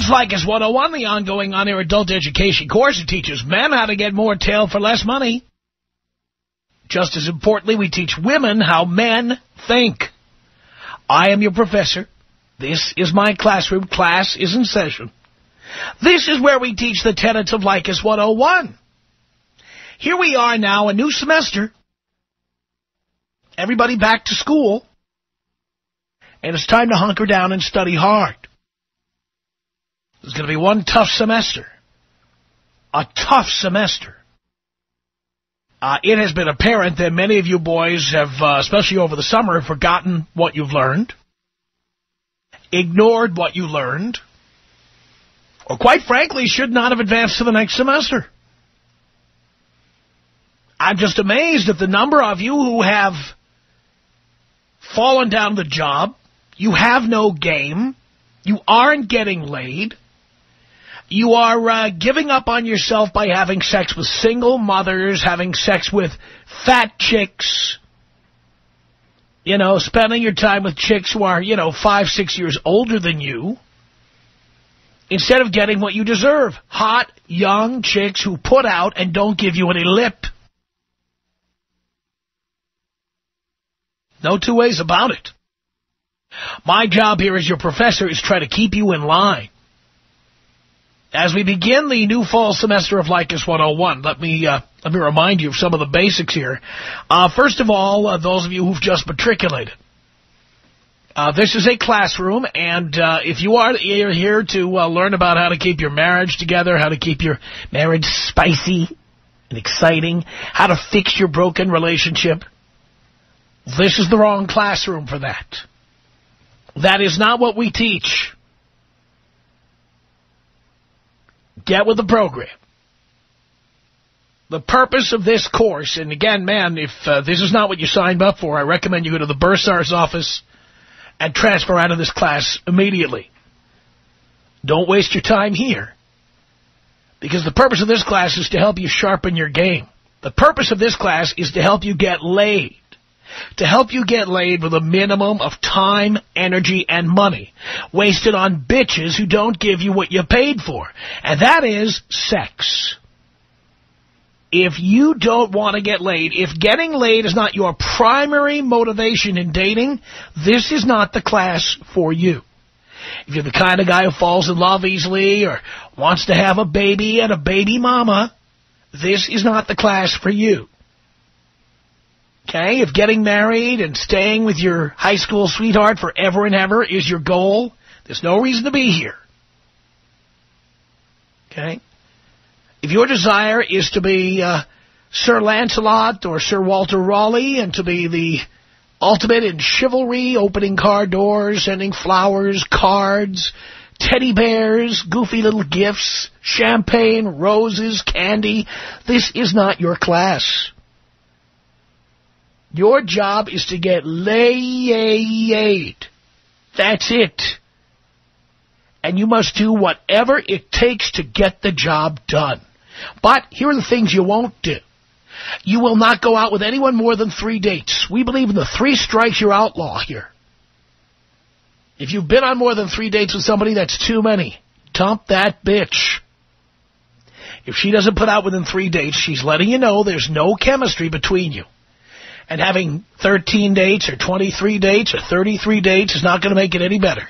It's Leykis 101, the ongoing on-air adult education course. It teaches men how to get more tail for less money. Just as importantly, we teach women how men think. I am your professor. This is my classroom. Class is in session. This is where we teach the tenets of Leykis 101. Here we are now, a new semester. Everybody back to school. And it's time to hunker down and study hard. There's going to be one tough semester. A tough semester. Uh, it has been apparent that many of you boys have, uh, especially over the summer, forgotten what you've learned, ignored what you learned, or quite frankly, should not have advanced to the next semester. I'm just amazed at the number of you who have fallen down the job. You have no game. You aren't getting laid. You are uh, giving up on yourself by having sex with single mothers, having sex with fat chicks, you know, spending your time with chicks who are, you know, five, six years older than you, instead of getting what you deserve. Hot, young chicks who put out and don't give you any lip. No two ways about it. My job here as your professor is try to keep you in line. As we begin the new fall semester of Leykis 101, let me uh, let me remind you of some of the basics here. Uh, first of all, uh, those of you who've just matriculated, uh, this is a classroom, and uh, if you are here to uh, learn about how to keep your marriage together, how to keep your marriage spicy and exciting, how to fix your broken relationship, this is the wrong classroom for that. That is not what we teach. Get with the program. The purpose of this course, and again, man, if uh, this is not what you signed up for, I recommend you go to the bursar's office and transfer out of this class immediately. Don't waste your time here. Because the purpose of this class is to help you sharpen your game. The purpose of this class is to help you get laid to help you get laid with a minimum of time, energy, and money wasted on bitches who don't give you what you paid for. And that is sex. If you don't want to get laid, if getting laid is not your primary motivation in dating, this is not the class for you. If you're the kind of guy who falls in love easily or wants to have a baby and a baby mama, this is not the class for you. Okay, if getting married and staying with your high school sweetheart forever and ever is your goal, there's no reason to be here. Okay? If your desire is to be uh, Sir Lancelot or Sir Walter Raleigh and to be the ultimate in chivalry, opening car doors, sending flowers, cards, teddy bears, goofy little gifts, champagne, roses, candy, this is not your class. Your job is to get laid. That's it. And you must do whatever it takes to get the job done. But here are the things you won't do. You will not go out with anyone more than three dates. We believe in the three strikes you're outlaw here. If you've been on more than three dates with somebody, that's too many. Dump that bitch. If she doesn't put out within three dates, she's letting you know there's no chemistry between you. And having 13 dates or 23 dates or 33 dates is not going to make it any better.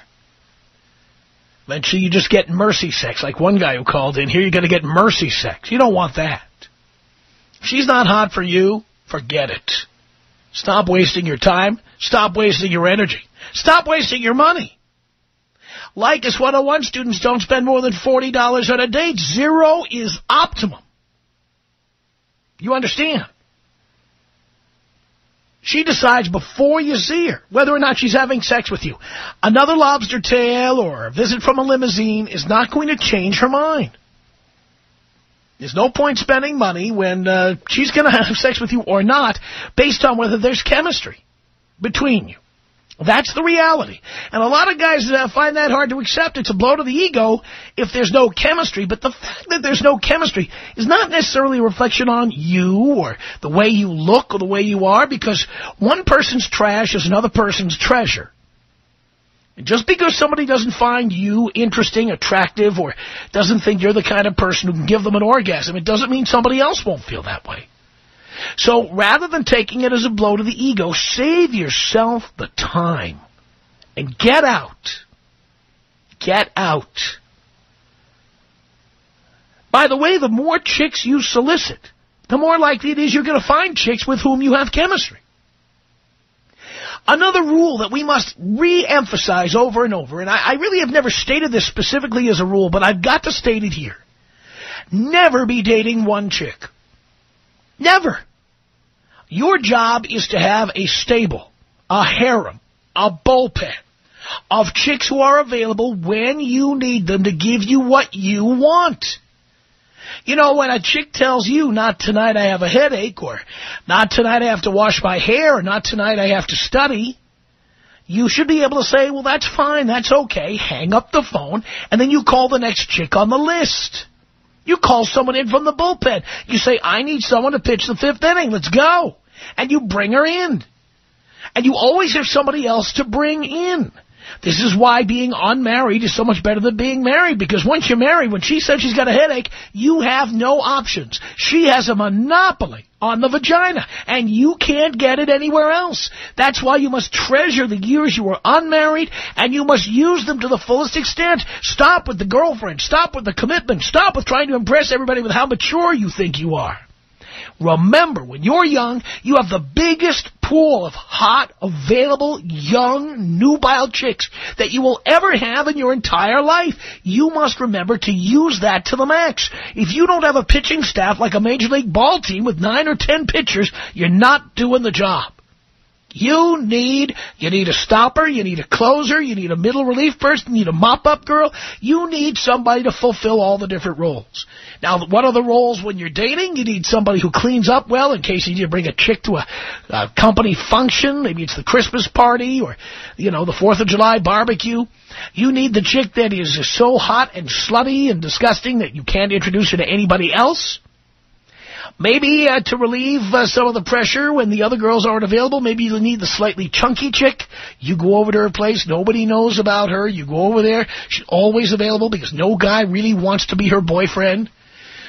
Eventually you just get mercy sex, like one guy who called in. Here you're going to get mercy sex. You don't want that. If she's not hot for you, forget it. Stop wasting your time. Stop wasting your energy. Stop wasting your money. Leykis 101 students don't spend more than $40 on a date. Zero is optimum. You understand? She decides before you see her whether or not she's having sex with you. Another lobster tail or a visit from a limousine is not going to change her mind. There's no point spending money when uh, she's going to have sex with you or not based on whether there's chemistry between you. That's the reality. And a lot of guys uh, find that hard to accept. It's a blow to the ego if there's no chemistry. But the fact that there's no chemistry is not necessarily a reflection on you or the way you look or the way you are because one person's trash is another person's treasure. Just because somebody doesn't find you interesting, attractive, or doesn't think you're the kind of person who can give them an orgasm, it doesn't mean somebody else won't feel that way. So rather than taking it as a blow to the ego, save yourself the time and get out. Get out. By the way, the more chicks you solicit, the more likely it is you're going to find chicks with whom you have chemistry. Another rule that we must re-emphasize over and over, and I, I, really have never stated this specifically as a rule, but I've got to state it here. Never be dating one chick. Never. Your job is to have a stable, a harem, a bullpen of chicks who are available when you need them to give you what you want. You know, when a chick tells you, not tonight I have a headache, or not tonight I have to wash my hair, or not tonight I have to study, you should be able to say, well, that's fine, that's okay, hang up the phone, and then you call the next chick on the list. You call someone in from the bullpen. You say, I need someone to pitch the fifth inning, let's go. And you bring her in. And you always have somebody else to bring in. This is why being unmarried is so much better than being married, because once you're married, when she says she's got a headache, you have no options. She has a monopoly on the vagina, and you can't get it anywhere else. That's why you must treasure the years you were unmarried, and you must use them to the fullest extent. Stop with the girlfriend. Stop with the commitment. Stop with trying to impress everybody with how mature you think you are. Remember, when you're young, you have the biggest pool of hot, available, young, nubile chicks that you will ever have in your entire life. You must remember to use that to the max. If you don't have a pitching staff like a Major League ball team with nine or ten pitchers, you're not doing the job. You need, you need a stopper, you need a closer, you need a middle relief person, you need a mop-up girl. You need somebody to fulfill all the different roles. Now, what are the roles when you're dating? You need somebody who cleans up well in case you need to bring a chick to a, a company function. Maybe it's the Christmas party or, you know, the 4th of July barbecue. You need the chick that is so hot and slutty and disgusting that you can't introduce her to anybody else. Maybe uh, to relieve uh, some of the pressure when the other girls aren't available, maybe you need the slightly chunky chick. You go over to her place. Nobody knows about her. You go over there. She's always available because no guy really wants to be her boyfriend.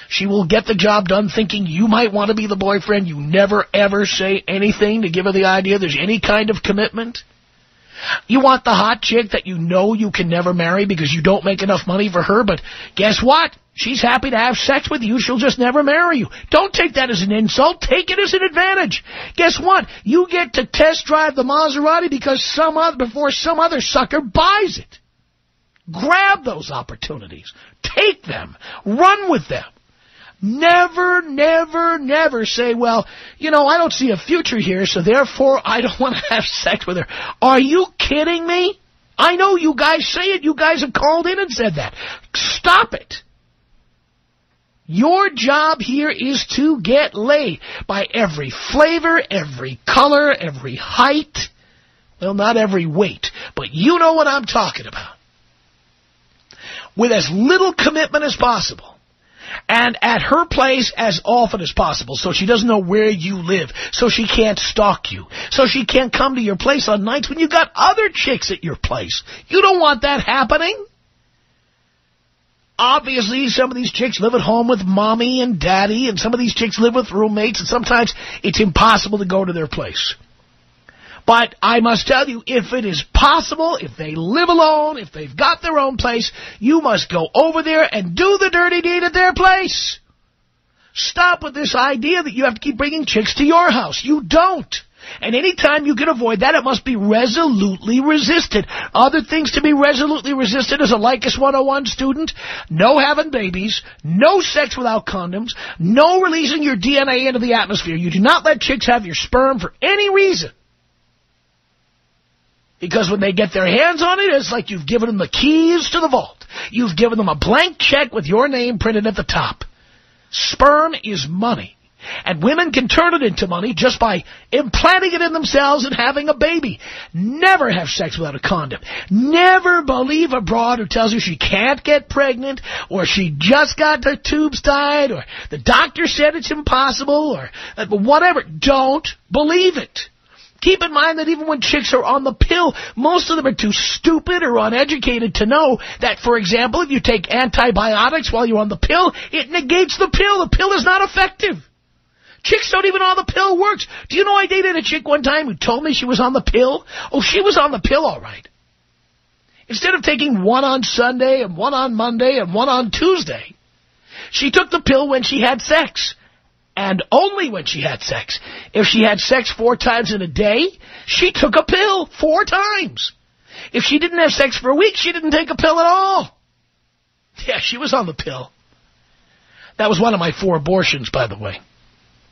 She will get the job done thinking you might want to be the boyfriend. You never, ever say anything to give her the idea there's any kind of commitment. You want the hot chick that you know you can never marry because you don't make enough money for her, but guess what? She's happy to have sex with you. She'll just never marry you. Don't take that as an insult. Take it as an advantage. Guess what? You get to test drive the Maserati because some other, before some other sucker buys it. Grab those opportunities. Take them. Run with them. Never, never, never say, well, you know, I don't see a future here, so therefore I don't want to have sex with her. Are you kidding me? I know you guys say it. You guys have called in and said that. Stop it. Your job here is to get laid by every flavor, every color, every height. Well, not every weight, but you know what I'm talking about. With as little commitment as possible and at her place as often as possible so she doesn't know where you live, so she can't stalk you, so she can't come to your place on nights when you've got other chicks at your place. You don't want that happening. Obviously, some of these chicks live at home with mommy and daddy, and some of these chicks live with roommates, and sometimes it's impossible to go to their place. But I must tell you, if it is possible, if they live alone, if they've got their own place, you must go over there and do the dirty deed at their place. Stop with this idea that you have to keep bringing chicks to your house. You don't. And any time you can avoid that, it must be resolutely resisted. Other things to be resolutely resisted as a Leykis 101 student, no having babies, no sex without condoms, no releasing your DNA into the atmosphere. You do not let chicks have your sperm for any reason. Because when they get their hands on it, it's like you've given them the keys to the vault. You've given them a blank check with your name printed at the top. Sperm is money. And women can turn it into money just by implanting it in themselves and having a baby. Never have sex without a condom. Never believe a broad who tells you she can't get pregnant or she just got the tubes tied or the doctor said it's impossible or uh, whatever. Don't believe it. Keep in mind that even when chicks are on the pill, most of them are too stupid or uneducated to know that, for example, if you take antibiotics while you're on the pill, it negates the pill. The pill is not effective. Chicks don't even know how the pill works. Do you know I dated a chick one time who told me she was on the pill? Oh, she was on the pill all right. Instead of taking one on Sunday and one on Monday and one on Tuesday, she took the pill when she had sex. And only when she had sex. If she had sex four times in a day, she took a pill four times. If she didn't have sex for a week, she didn't take a pill at all. Yeah, she was on the pill. That was one of my four abortions, by the way.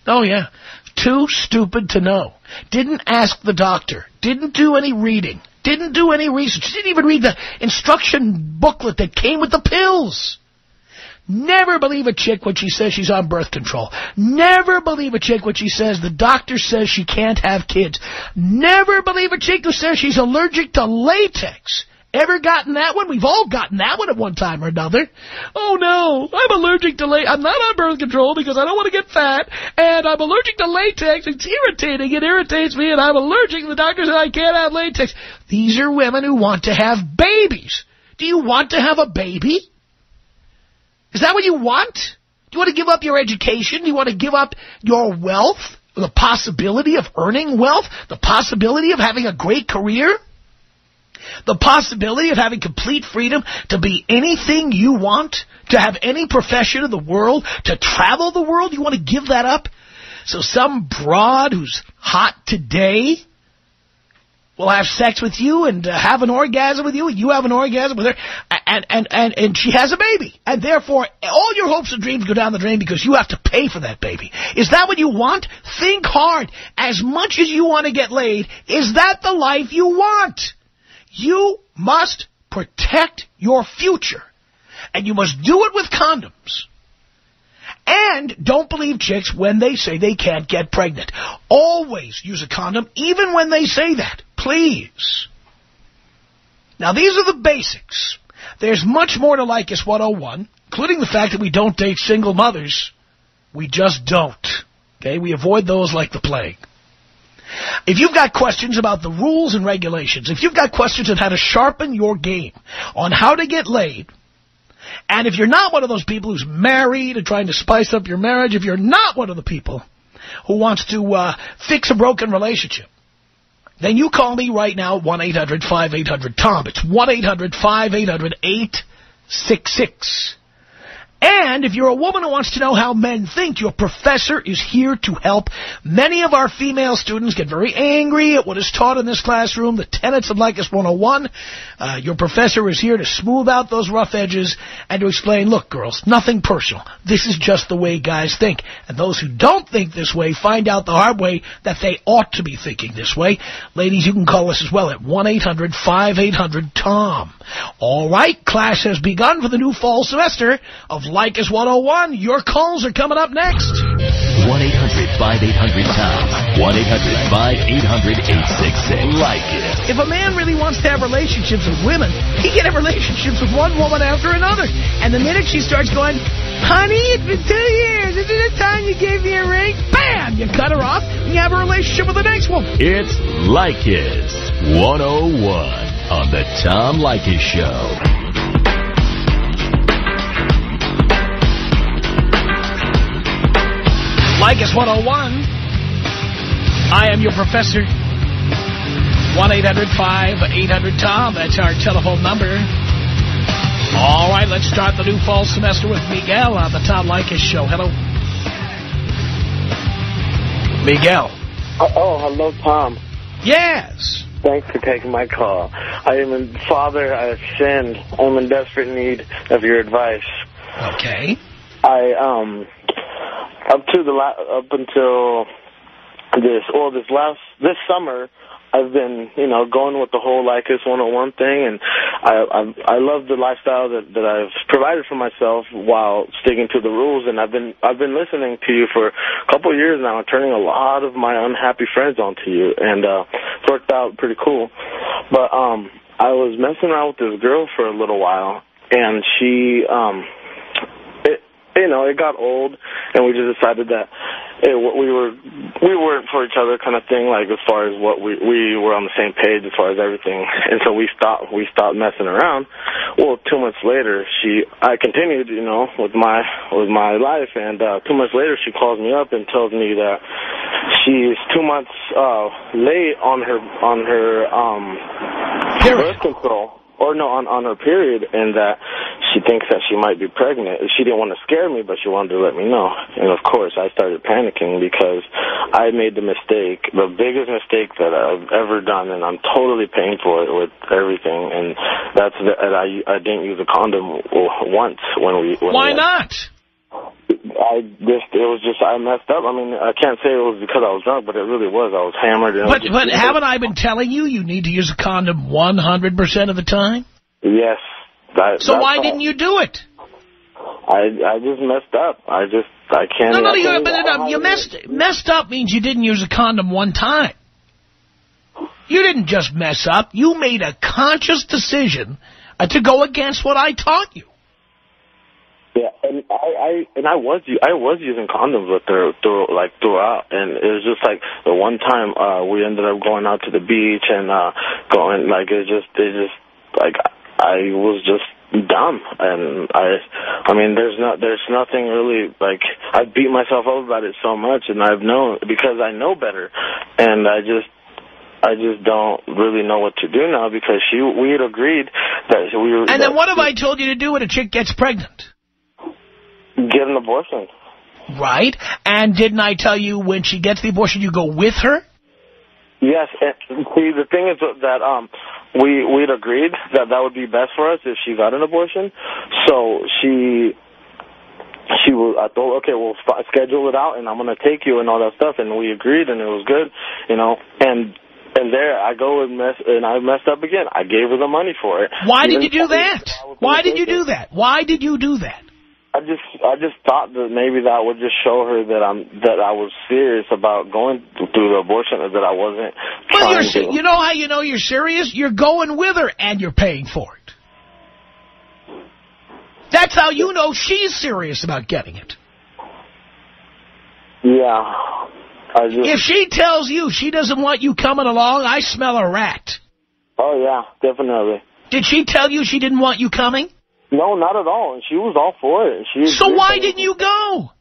Oh, yeah. Too stupid to know. Didn't ask the doctor. Didn't do any reading. Didn't do any research. Didn't even read the instruction booklet that came with the pills. Never believe a chick when she says she's on birth control. Never believe a chick when she says the doctor says she can't have kids. Never believe a chick who says she's allergic to latex. Ever gotten that one? We've all gotten that one at one time or another. Oh, no, I'm allergic to latex. I'm not on birth control because I don't want to get fat, and I'm allergic to latex. It's irritating. It irritates me, and I'm allergic. The doctor said I can't have latex. These are women who want to have babies. Do you want to have a baby? Is that what you want? Do you want to give up your education? Do you want to give up your wealth? The possibility of earning wealth? The possibility of having a great career? The possibility of having complete freedom to be anything you want, to have any profession in the world, to travel the world, you want to give that up? So some broad who's hot today will have sex with you and uh, have an orgasm with you, and you have an orgasm with her, and, and, and, and she has a baby. And therefore, all your hopes and dreams go down the drain because you have to pay for that baby. Is that what you want? Think hard. As much as you want to get laid, is that the life you want? You must protect your future. And you must do it with condoms. And don't believe chicks when they say they can't get pregnant. Always use a condom, even when they say that. Please. Now, these are the basics. There's much more to Leykis 101, including the fact that we don't date single mothers. We just don't. Okay? We avoid those like the plague. If you've got questions about the rules and regulations, if you've got questions on how to sharpen your game, on how to get laid, and if you're not one of those people who's married and trying to spice up your marriage, if you're not one of the people who wants to uh, fix a broken relationship, then you call me right now, 1-800-5800-TOM. It's 1-800-5800-866. And if you're a woman who wants to know how men think, your professor is here to help. Many of our female students get very angry at what is taught in this classroom, the tenets of Leykis 101. Uh, your professor is here to smooth out those rough edges and to explain, look, girls, nothing personal. This is just the way guys think. And those who don't think this way find out the hard way that they ought to be thinking this way. Ladies, you can call us as well at 1-800-5800-TOM. All right, class has begun for the new fall semester of Leykis 101. Your calls are coming up next. 1-800-5800-TOM. 1-800-5800-866. Leykis. If a man really wants to have relationships with women, he can have relationships with one woman after another. And the minute she starts going, honey, it's been two years. Isn't it time you gave me a ring? Bam! You cut her off and you have a relationship with the next woman. It's Leykis 101 on the Tom Leykis Show. Leykis 101. I am your professor. 1-800-5800-TOM. That's our telephone number. All right, let's start the new fall semester with Miguel on the Tom Leykis Show. Hello. Miguel. Oh, oh, hello, Tom. Yes. Thanks for taking my call. I am a father. I have sinned. I'm in desperate need of your advice. Okay. I um up to the up until this or this last this summer I've been you know going with the whole Leykis 101 thing and I I I love the lifestyle that that I've provided for myself while sticking to the rules and I've been I've been listening to you for a couple of years now and turning a lot of my unhappy friends onto you and uh it's worked out pretty cool. But um I was messing around with this girl for a little while and she um you know, it got old, and we just decided that it, we were we weren't for each other kind of thing. Like as far as what we we were on the same page as far as everything, and so we stopped we stopped messing around. Well, two months later, she I continued, you know, with my with my life, and uh, two months later, she calls me up and tells me that she's two months uh, late on her on her um birth control or no, on, on her period, and that she thinks that she might be pregnant. She didn't want to scare me, but she wanted to let me know. And, of course, I started panicking because I made the mistake, the biggest mistake that I've ever done, and I'm totally paying for it with everything. And that's that I, I didn't use a condom once when we... When Why we, not? I just it was just I messed up. I mean, I can't say it was because I was drunk, but it really was. I was hammered. And But was but just, haven't I been telling you you need to use a condom 100% of the time? Yes. That, So why all. didn't you do it? I I just messed up. I just I can't. No, no, you, but uh, you messed messed up means you didn't use a condom one time. You didn't just mess up. You made a conscious decision uh, to go against what I taught you. Yeah, and I, I and I was I was using condoms with her through like throughout, and it was just like the one time uh we ended up going out to the beach and uh going like it just it just like I was just dumb and I I mean there's not there's nothing really like I beat myself up about it so much and I've known because I know better and I just I just don't really know what to do now because she we had agreed that we were And then what have I told you to do when a chick gets pregnant? Get an abortion. Right? And didn't I tell you when she gets the abortion you go with her? Yes, and see, the thing is that um, we we'd agreed that that would be best for us if she got an abortion. So she she was. I thought, okay, we'll schedule it out, and I'm gonna take you and all that stuff, and we agreed, and it was good, you know. And and there I go and mess, and I messed up again. I gave her the money for it. Why did you do that? Why did you do that? Why did you do that? I just I just thought that maybe that would just show her that I'm that I was serious about going through the abortion, that I wasn't Well, you're, to. you know how you know you're serious? You're going with her and you're paying for it. That's how you know she's serious about getting it. Yeah. I just, If she tells you she doesn't want you coming along, I smell a rat. oh, yeah, definitely. Did she tell you she didn't want you coming? No, not at all. And she was all for it. She So why didn't you go?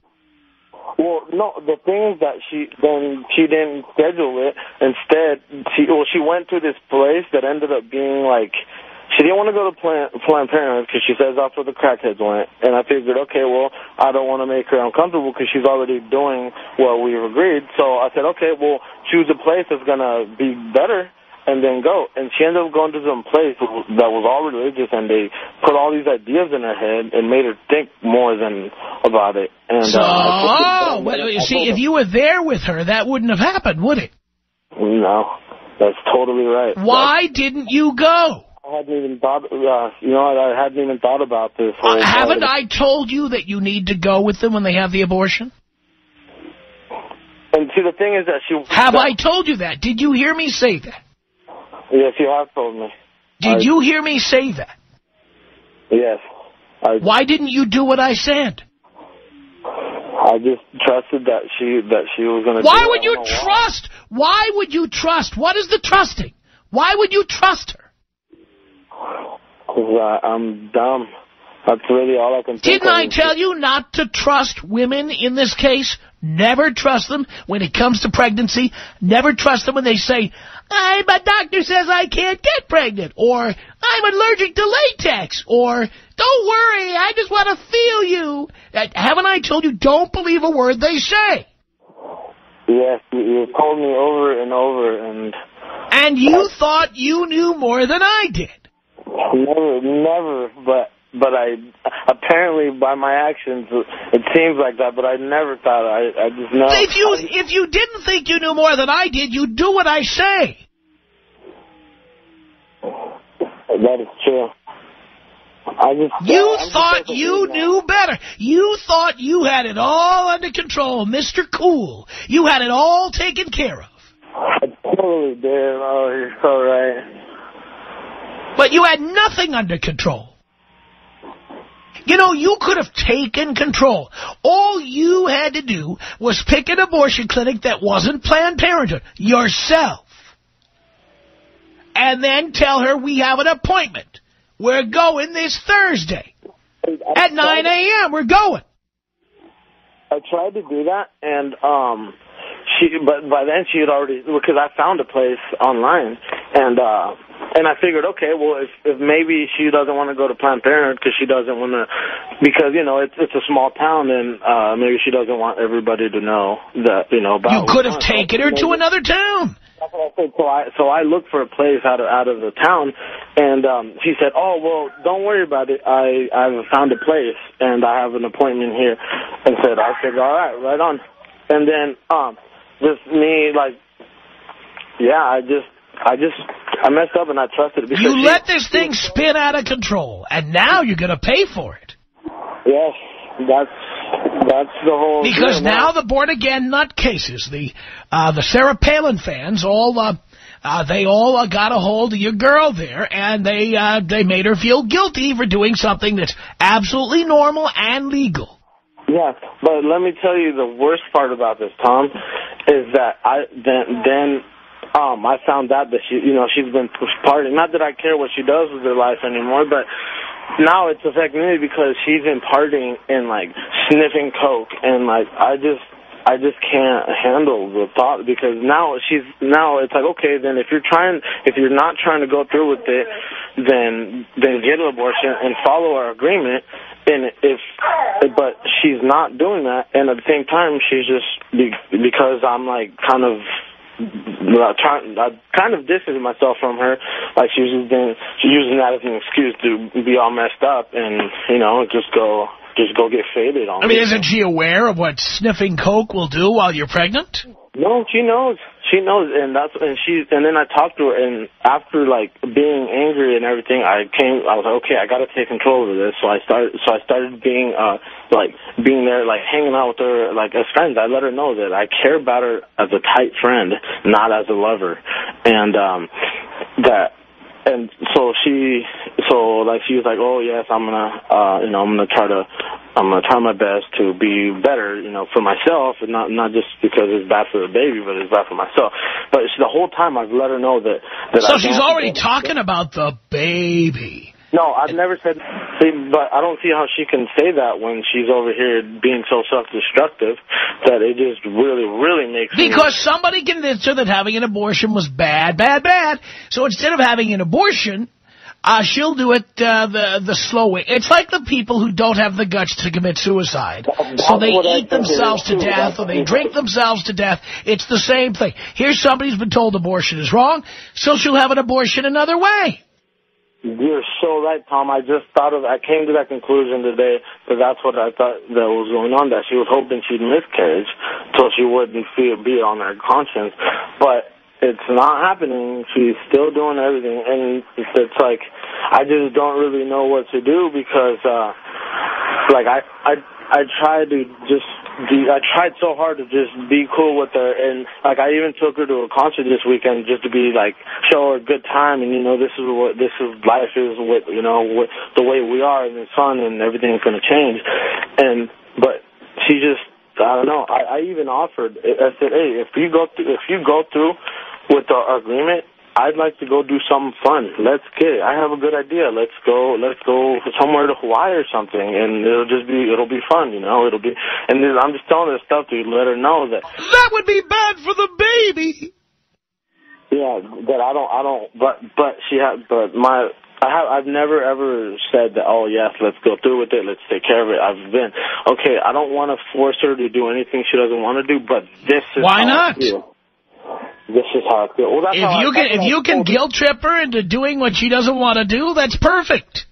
Well, no, the thing is that she then she didn't schedule it. Instead, she well she went to this place that ended up being like she didn't want to go to Planned, Planned Parenthood because she says that's where the crackheads went. And I figured, okay, well, I don't want to make her uncomfortable because she's already doing what we've agreed. So I said, okay, well, choose a place that's gonna be better and then go. And she ended up going to some place that was all religious, and they put all these ideas in her head and made her think more than about it. And So, uh, I took it- oh, well, you see, if you were there with her, that wouldn't have happened, would it? no, that's totally right. Why didn't you go? I hadn't even thought. Uh, you know, I hadn't even thought about this. Whole Uh, haven't. I told you that you need to go with them when they have the abortion? And see, the thing is that she. Have I told you that? Did you hear me say that? Yes, you have told me. Did I- you hear me say that? Yes. I, Why didn't you do what I said? I just trusted that she that she was going to. Why do would you don't why. trust? Why would you trust? What is the trusting? Why would you trust her? Because I'm dumb. That's really all I can Didn't I tell you not to trust women in this case? Never trust them when it comes to pregnancy. Never trust them when they say, I, my doctor says I can't get pregnant. Or, I'm allergic to latex. Or, don't worry, I just want to feel you. Uh, haven't I told you, don't believe a word they say? Yes, you, you told me over and over, and And you thought you knew more than I did. never, never. But but I apparently by my actions it seems like that. But I never thought. I I just know. If you, if you didn't think you knew more than I did, you'd do what I say. That is true. I just uh, You I'm just thought so you knew better. You thought you had it all under control, Mr. Cool. You had it all taken care of. I totally did. Oh, you're so right. But you had nothing under control. You know, you could have taken control. All you had to do was pick an abortion clinic that wasn't Planned Parenthood yourself. And then tell her we have an appointment. We're going this Thursday. At 9 a.m. We're going. I tried to do that, and um, she, but by then she had already because I found a place online, and uh, and I figured, okay, well, if if maybe she doesn't want to go to Planned Parenthood because she doesn't want to, because you know it's it's a small town, and uh, maybe she doesn't want everybody to know that you know about. You could have taken her to another town. That's what I said. So I so I looked for a place out of out of the town, and um, she said, "Oh well, don't worry about it. I I've found a place, and I have an appointment here." And said, "I said, all right, right on." And then um, just me like, yeah, I just I just I messed up and I trusted it. Because You she- let this thing spin out of control, and now you're going to pay for it. Yes, that's that's the whole. Because deal now the born-again nutcases, the uh, the Sarah Palin fans, all uh, uh, they all uh, got a hold of your girl there, and they uh, they made her feel guilty for doing something that's absolutely normal and legal. Yeah, but let me tell you the worst part about this, Tom, is that I then then um I found out that she you know she's been partying. Not that I care what she does with her life anymore, but now it's affecting me because she's been partying and like sniffing coke and like I just I just can't handle the thought because now she's now it's like okay then if you're trying if you're not trying to go through with it then then get an abortion and follow our agreement and if but she's not doing that and at the same time she's just be, because I'm like kind of trying, I kind of distanced myself from her. Like she was using, she's using that as an excuse to be all messed up and you know just go just go get faded on. I mean, isn't she aware of what sniffing coke will do while you're pregnant? No, she knows. She knows, and that's and she and then I talked to her, and after like being angry and everything, I came. I was like, okay, I got to take control of this. So I started. So I started being uh like being there, like hanging out with her, like as friends. I let her know that I care about her as a tight friend, not as a lover, and um that and so she so like she was like oh yes i'm gonna uh you know i'm gonna try to i'm gonna try my best to be better you know for myself and not not just because it's bad for the baby but it's bad for myself but she, the whole time i've let her know that that So I she's already talking about the baby. No i've never said see, but i don't see how she can say that when she's over here being so self-destructive that it just really really makes me Because somebody convinced her that having an abortion was bad, bad, bad. So instead of having an abortion, uh, she'll do it uh, the the slow way. It's like the people who don't have the guts to commit suicide. So they eat themselves to death or they drink themselves to death. It's the same thing. Here's somebody who's been told abortion is wrong, so she'll have an abortion another way. You're so right, Tom. I just thought of, I came to that conclusion today, but that's what I thought that was going on, that she was hoping she'd miscarriage so she wouldn't feel, be on her conscience. But it's not happening. She's still doing everything, and it's, it's like, I just don't really know what to do because, uh, like, I, I, I tried to just be, I tried so hard to just be cool with her, and like I even took her to a concert this weekend just to be like show her a good time, and you know this is what this is life is with you know with the way we are and it's fun and everything's gonna change, and but she just I don't know. I, I even offered. I said, hey, if you go through if you go through with the agreement. I'd like to go do something fun. Let's get it. I have a good idea. Let's go. Let's go somewhere to Hawaii or something, and it'll just be. It'll be fun, you know. It'll be. And then I'm just telling her stuff to let her know that That would be bad for the baby. Yeah, that I don't, I don't, but, but she had, but my, I have, I've never ever said that, oh yes, let's go through with it, let's take care of it. I've been, okay, I don't want to force her to do anything she doesn't want to do, but this is Why not? I. This is how I feel. Well, that's how If I- you can, if you can guilt trip her into doing what she doesn't want to do, that's perfect.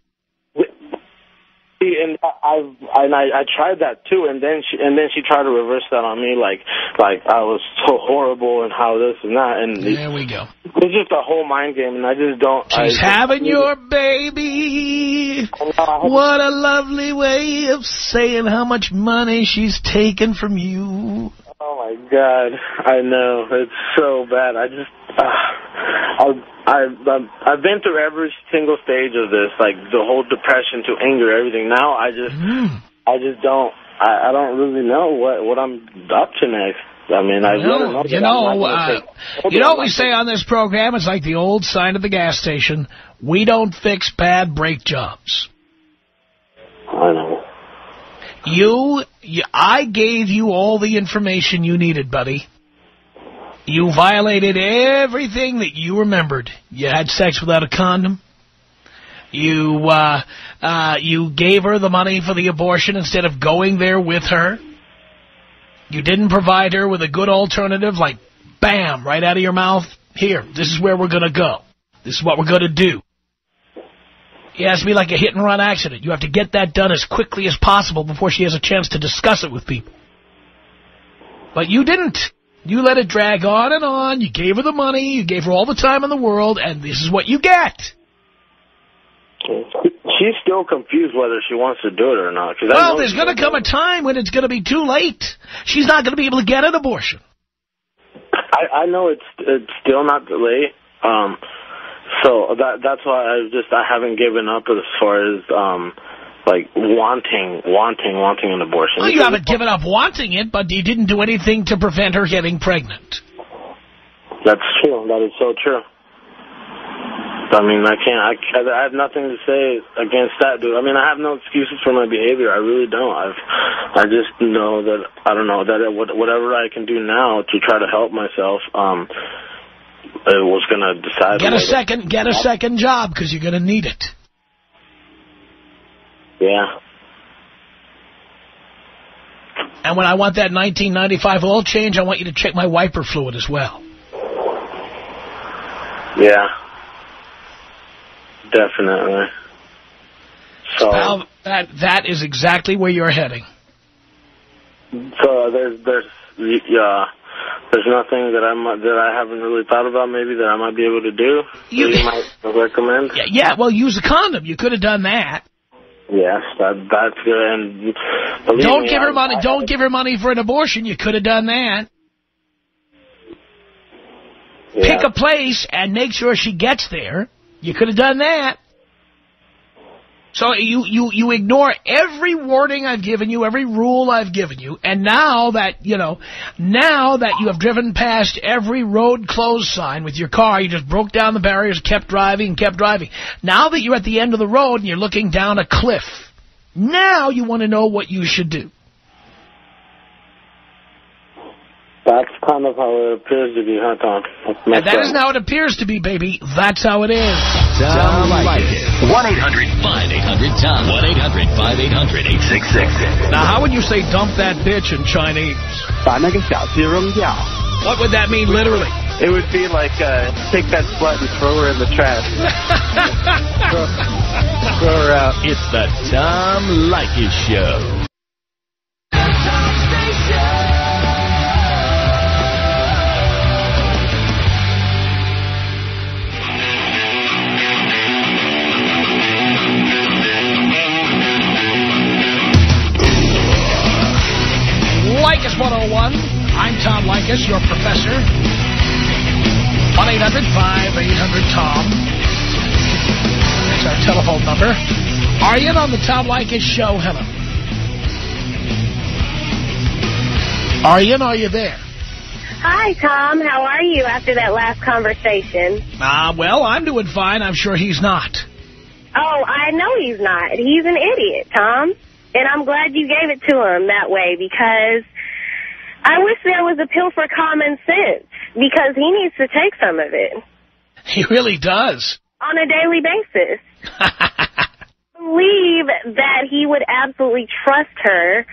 See, and I, and I, I tried that too, and then she and then she tried to reverse that on me, like like I was so horrible and how this and that, and There we go. it's just a whole mind game, and I just don't. She's I, having your baby. Oh, what a lovely way of saying how much money she's taken from you. Oh my god, I know it's so bad. I just, uh, I've, I've I've been through every single stage of this, like the whole depression to anger, everything. Now I just Mm. I just don't I, I don't really know what what I'm up to next. I mean, I don't know. you know, uh, you know what we say on this program? It's like the old sign at the gas station. We don't fix bad brake jobs. I know. You, I gave you all the information you needed, buddy. You violated everything that you remembered. You had sex without a condom. You, uh, uh, you gave her the money for the abortion instead of going there with her. You didn't provide her with a good alternative, like, bam, right out of your mouth. Here, this is where we're going to go. This is what we're going to do. It has to be like a hit-and-run accident. You have to get that done as quickly as possible before she has a chance to discuss it with people. But you didn't. You let it drag on and on. You gave her the money. You gave her all the time in the world, and this is what you get. She's still confused whether she wants to do it or not. Well, there's going to come a time when it's going to be too late. She's not going to be able to get an abortion. I, I know it's it's still not too late. Um, so that that's why I just I haven't given up as far as um like wanting wanting wanting an abortion. Well, you haven't given up wanting it, but you didn't do anything to prevent her getting pregnant. That's true. That is so true. I mean, I can't. I, I have nothing to say against that, dude. I mean, I have no excuses for my behavior. I really don't. I've, I just know that I don't know that it, whatever I can do now to try to help myself, um, it was gonna decide. Get a second, get a second job because you're going to need it. Yeah. And when I want that 1995 oil change, I want you to check my wiper fluid as well. Yeah. Definitely. So, that that is exactly where you're heading. so there's there's yeah, there's nothing that I'm that I haven't really thought about maybe that I might be able to do. You- you might recommend. Yeah, yeah, well, use a condom. You could have done that. Yes, that that's good. And Don't me, give her I- money. I- Don't give her money for an abortion. You could have done that. yeah. Pick a place and make sure she gets there. You could have done that. So you, you, you ignore every warning I've given you, every rule I've given you, and now that, you know, now that you have driven past every road closed sign with your car, you just broke down the barriers, kept driving, and kept driving. Now that you're at the end of the road and you're looking down a cliff, now you want to know what you should do. That's kind of how it appears to be, huh, Tom? And that not how it appears to be, baby. That's how it is. Tom Leykis. 1-800-5800-TOM. 1-800-5800-866. Now, how would you say dump that bitch in Chinese? 把那个小鸡扔掉. What would that mean literally? It would be like, uh, take that slut and throw her in the trash. throw, throw, her out. It's the Tom Leykis Show. Leykis 101. I'm Tom Leykis, your professor. 1-800-5800-TOM. That's our telephone number. Are you on the Tom Leykis show? Hello. Are you? Are you there? Hi, Tom. How are you after that last conversation? Ah, well, I'm doing fine. I'm sure he's not. Oh, I know he's not. He's an idiot, Tom. And I'm glad you gave it to him that way because I wish there was a pill for common sense because he needs to take some of it He really does. on a daily basis. Believe that he would absolutely trust her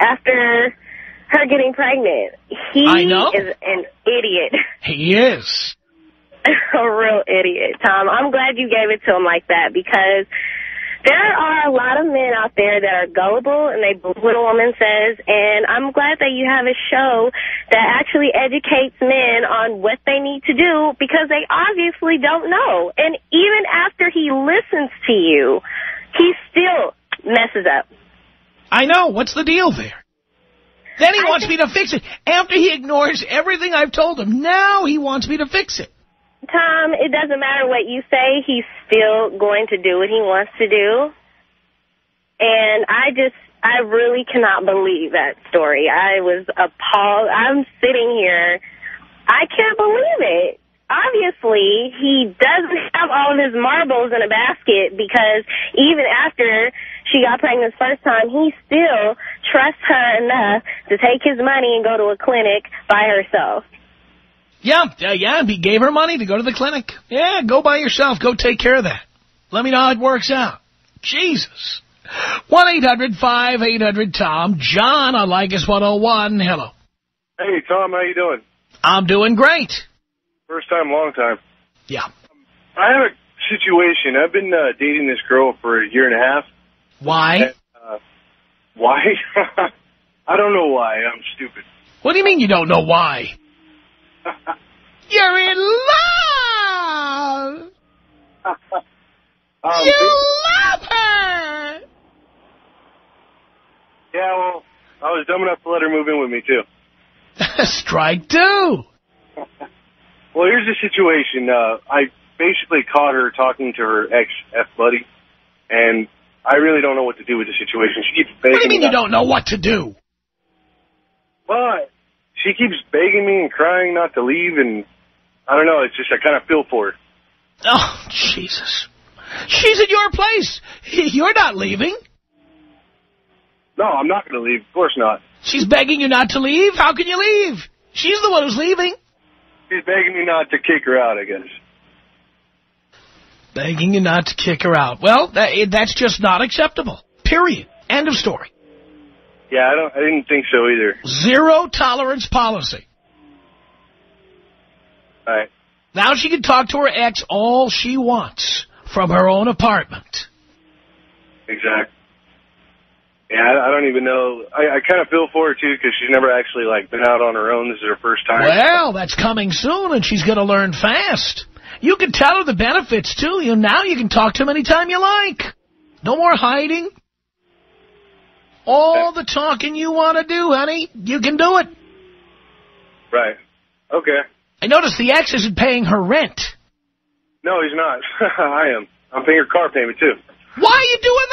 after her getting pregnant. He I know. is an idiot. he is. a real idiot, Tom. I'm glad you gave it to him like that because there are a lot of men out there that are gullible and they believe what a woman says, and I'm glad that you have a show that actually educates men on what they need to do because they obviously don't know. And even after he listens to you, he still messes up. I know. What's the deal there? Then he I wants me to fix it. After he ignores everything I've told him, now he wants me to fix it. Tom, it doesn't matter what you say. He's still going to do what he wants to do. And I just, I really cannot believe that story. I was appalled. I'm sitting here. I can't believe it. Obviously, he doesn't have all of his marbles in a basket because even after she got pregnant the first time, he still trusts her enough to take his money and go to a clinic by herself. Yeah, uh, yeah, he gave her money to go to the clinic. Yeah, go by yourself. Go take care of that. Let me know how it works out. Jesus. 1-800-5800-TOM. John on Leykis 101. Hello. Hey, Tom, how you doing? I'm doing great. First time, long time. Yeah. I have a situation. I've been uh, dating this girl for a year and a half. Why? And, uh, why? I don't know why. I'm stupid. What do you mean you don't know why? You're in love! Um, you love her! Yeah, well, I was dumb enough to let her move in with me, too. Strike two. Well, here's the situation. Uh, I basically caught her talking to her ex-F-buddy, and I really don't know what to do with the situation. She keeps begging What do you mean me you don't know what to do? Well, she keeps begging me and crying not to leave, and I don't know. It's just I kind of feel for her. Oh, Jesus. She's at your place. You're not leaving. No, I'm not going to leave. Of course not. She's begging you not to leave. How can you leave? She's the one who's leaving. She's begging me not to kick her out, I guess. Begging you not to kick her out. Well, that, that's just not acceptable. Period. End of story. Yeah, I don't. I didn't think so either. Zero tolerance policy. All right. Now she can talk to her ex all she wants from her own apartment. Exactly. Yeah, I, I don't even know. I, I kind of feel for her too because she's never actually like been out on her own. This is her first time. Well, that's coming soon, and she's going to learn fast. You can tell her the benefits, too. You Now you can talk to him anytime you like. No more hiding. All the talking you want to do, honey, you can do it. Right. Okay. I notice the ex isn't paying her rent. No, he's not. I am. I'm paying her car payment too. Why are you doing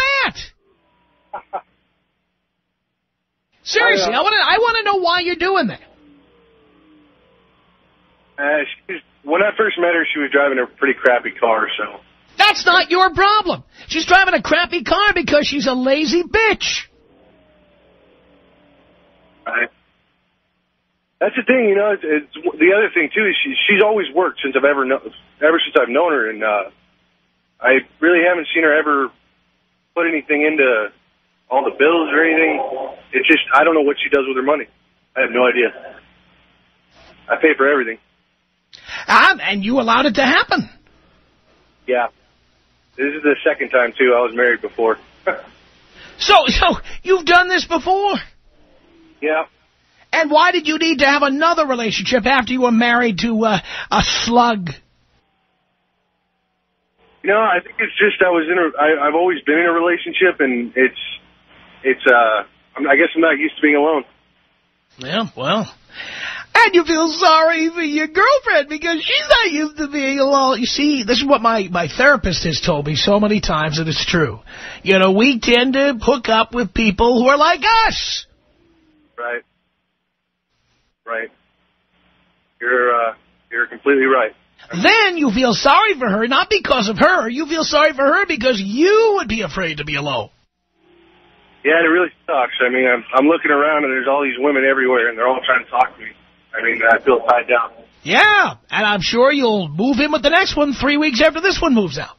that? Seriously, I, uh, I want to. I want to know why you're doing that. Uh, she's, when I first met her, she was driving a pretty crappy car, so. That's not your problem. She's driving a crappy car because she's a lazy bitch. Right. That's the thing, you know. It's, it's the other thing too is she, she's always worked since I've ever know, ever since I've known her, and uh, I really haven't seen her ever put anything into all the bills or anything. It's just I don't know what she does with her money. I have no idea. I pay for everything. Ah, and you allowed it to happen. Yeah. This is the second time too. I was married before. So, so you've done this before. Yeah. And why did you need to have another relationship after you were married to uh, a slug? You know, I think it's just I was in a. I, I've always been in a relationship, and it's it's. uh I guess I'm not used to being alone. Yeah, well. And you feel sorry for your girlfriend because she's not used to being alone. You see, this is what my, my therapist has told me so many times, and it's true. You know, we tend to hook up with people who are like us. Right. Right. You're uh, you're completely right. Then you feel sorry for her, not because of her. You feel sorry for her because you would be afraid to be alone. Yeah, it really sucks. I mean, I'm I'm looking around and there's all these women everywhere, and they're all trying to talk to me. I mean, I feel tied down. Yeah, and I'm sure you'll move in with the next one three weeks after this one moves out.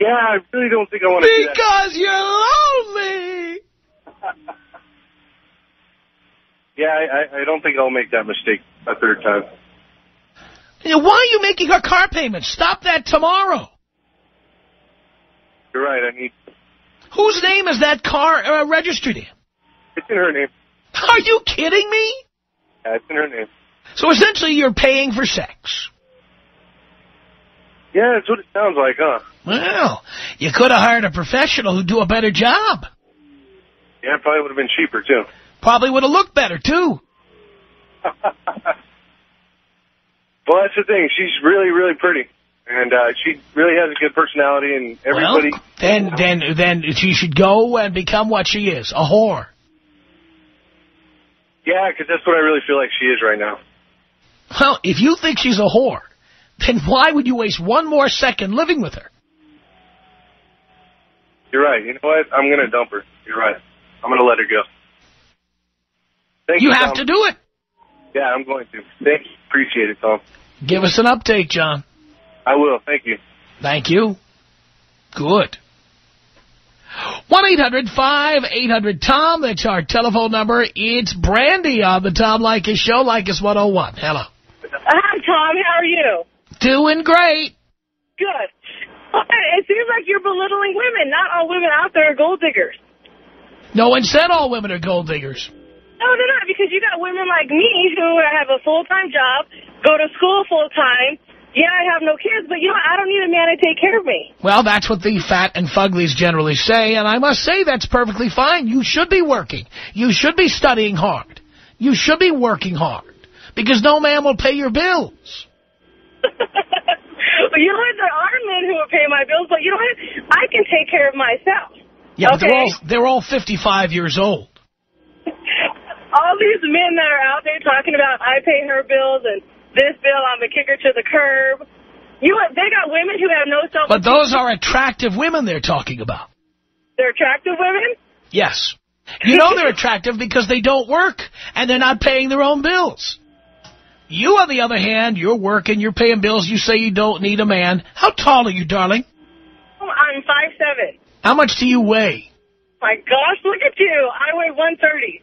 Yeah, I really don't think I want to do that. Because you're lonely. Yeah, I, I- I don't think I'll make that mistake a third time. Why are you making her car payment? Stop that tomorrow. You're right. I need. Whose name is that car uh, registered in? It's in her name. Are you kidding me? Yeah, it's in her name. So essentially you're paying for sex. Yeah, that's what it sounds like, huh? Well, you could have hired a professional who'd do a better job. Yeah, it probably would have been cheaper too. Probably would have looked better, too. Well, that's the thing. She's really, really pretty. And uh, she really has a good personality, and everybody... Well, then, then, then she should go and become what she is, a whore. Yeah, because that's what I really feel like she is right now. Well, if you think she's a whore, then why would you waste one more second living with her? You're right. You know what? I'm going to dump her. You're right. I'm going to let her go. Thank You you, have Tom. to do it. Yeah, I'm going to. Thank you. Appreciate it, Tom. Give us an update, John. I will. Thank you. Thank you. Good. 1-800-5800-TOM. That's our telephone number. It's Brandy on the Tom Leykis Show, Leykis 101. Hello. Hi, Tom. How are you? Doing great. Good. It seems like you're belittling women. Not all women out there are gold diggers. No one said all women are gold diggers. No, no, no, because you got women like me who have a full-time job, go to school full-time. Yeah, I have no kids, but, you know, I don't need a man to take care of me. Well, that's what the fat and fuglies generally say, and I must say that's perfectly fine. You should be working. You should be studying hard. You should be working hard, because no man will pay your bills. But you know what? There are men who will pay my bills, but you know what? I can take care of myself. Yeah, but they're all, they're all 55 years old. all these men that are out there talking about I pay her bills and this bill, I'm a kicker to the curb. You know, they got women who have no self. But those are attractive women they're talking about. They're attractive women. Yes. You know they're attractive because they don't work and they're not paying their own bills. You, on the other hand, you're working, you're paying bills, you say you don't need a man. How tall are you, darling? Oh, I'm five seven. How much do you weigh? My gosh, look at you! I weigh one thirty.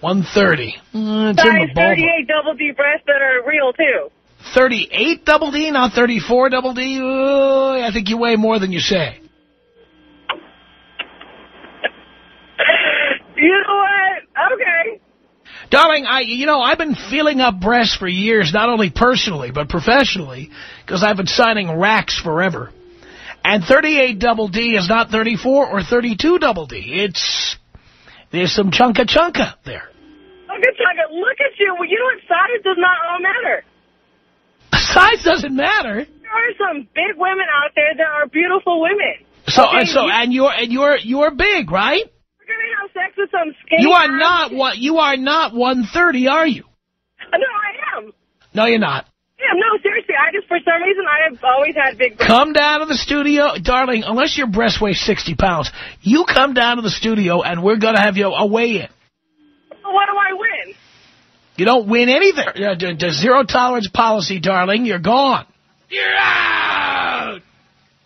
130. Mm, it's in Size the thirty ballpark. eight double D breasts that are real too. 38 double D, not 34 double D. Uh, I think you weigh more than you say. You know what? Okay. Darling, I you know, I've been feeling up breasts for years, not only personally, but professionally, because I've been signing racks forever. And 38 double D is not 34 or 32 double D. It's, there's some chunka chunka there. Look at you. Look at you. Well, you know what? Size does not all matter. Size doesn't matter. There are some big women out there that are beautiful women. So, Okay, and so, you- and you're, and you're, you're big, right? We're gonna have sex with some skinny. You are not, what, you are not 130, are you? No, I am. No, you're not. Yeah. I just, for some reason, I have always had big breasts. Come down to the studio. Darling, unless your breast weighs 60 pounds, you come down to the studio and we're going to have you a weigh-in. What do I win? You don't win anything. The the zero tolerance policy, darling, you're gone. You're out.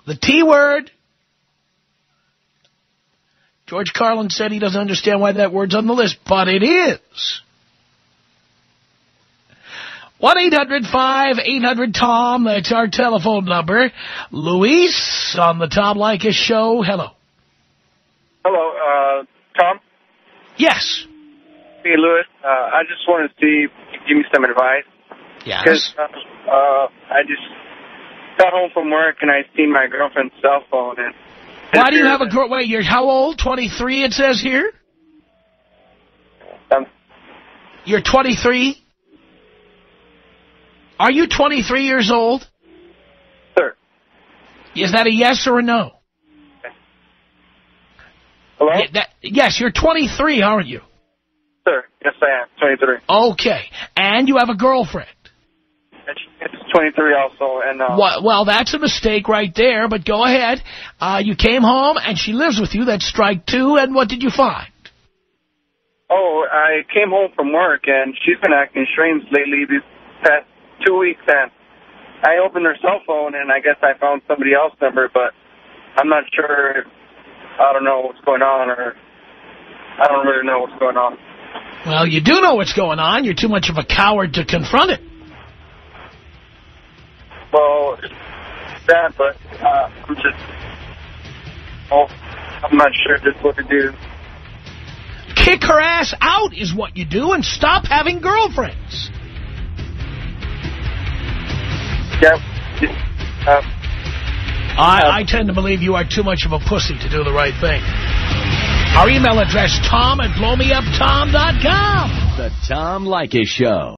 The T word. George Carlin said he doesn't understand why that word's on the list, but it is. 1-800-5800-TOM. That's our telephone number. Luis on the Tom Leykis show. Hello. Hello, uh, Tom. Yes. Hey, Lewis. Uh, I just wanted to see if you give me some advice. Because Yes. uh, uh, I just got home from work and I seen my girlfriend's cell phone. And Why do you have a girl? Wait, you're how old? 23, it says here? Um, You're 23? Are you 23 years old? sir. Is that a yes or a no? Hello? Yeah, that, yes, you're 23, aren't you? Sir. Yes, I am. 23. Okay. And you have a girlfriend. And she's 23 also. And uh, Well, well, that's a mistake right there, but go ahead. Uh, you came home and she lives with you. That's strike two. And what did you find? Oh, I came home from work and she's been acting strange lately these past two weeks. And I opened her cell phone and I guess I found somebody else's number, but I'm not sure. If, I don't know what's going on, or I don't really know what's going on. Well, you do know what's going on. You're too much of a coward to confront it. Well, it's that, but uh, I'm just. Oh, I'm not sure just what to do. Kick her ass out is what you do and stop having girlfriends. Yep. Uh, I, I tend to believe you are too much of a pussy to do the right thing. Our email address, tom at blowmeuptom.com. The Tom Leykis Show.